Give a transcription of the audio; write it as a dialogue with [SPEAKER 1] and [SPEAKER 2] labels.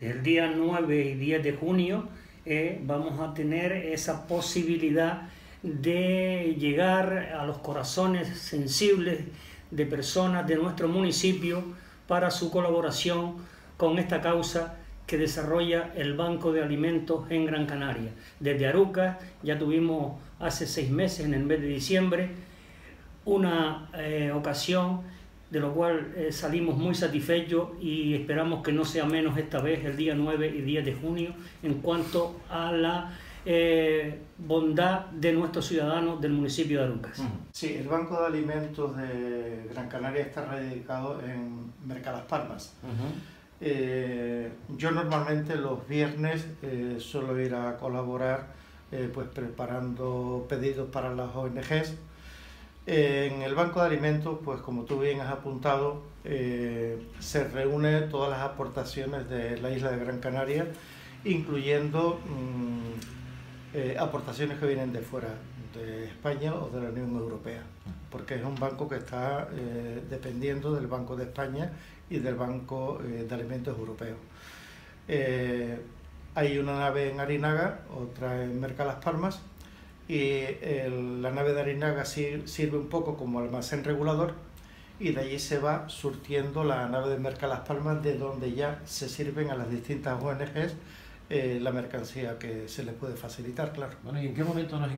[SPEAKER 1] El día 9 y 10 de junio eh, vamos a tener esa posibilidad de llegar a los corazones sensibles de personas de nuestro municipio para su colaboración con esta causa que desarrolla el Banco de Alimentos en Gran Canaria. Desde Aruca ya tuvimos hace seis meses, en el mes de diciembre, una eh, ocasión de lo cual eh, salimos muy satisfechos y esperamos que no sea menos esta vez el día 9 y 10 de junio en cuanto a la eh, bondad de nuestros ciudadanos del municipio de Arucas.
[SPEAKER 2] Sí, el Banco de Alimentos de Gran Canaria está radicado en Mercadas Palmas. Eh, yo normalmente los viernes suelo ir a colaborar pues preparando pedidos para las ONGs en el Banco de Alimentos, pues como tú bien has apuntado, eh, se reúnen todas las aportaciones de la isla de Gran Canaria, incluyendo mm, eh, aportaciones que vienen de fuera, de España o de la Unión Europea, porque es un banco que está eh, dependiendo del Banco de España y del Banco de Alimentos Europeo. hay una nave en Arinaga, otra en Mercalas Palmas, y la nave de Arinaga sirve un poco como almacén regulador y de allí se va surtiendo la nave de Merca Las Palmas de donde ya se sirven a las distintas ONGs eh, la mercancía que se les puede facilitar, claro.
[SPEAKER 3] Bueno, ¿y en qué momento nos